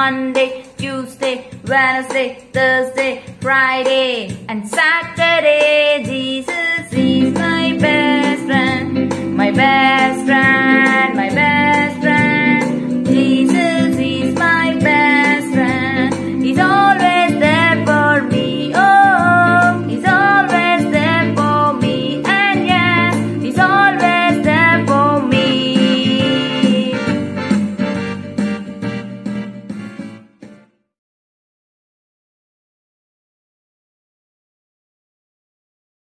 Monday, Tuesday, Wednesday, Thursday, Friday, and Saturday. Jesus is my best friend, my best friend.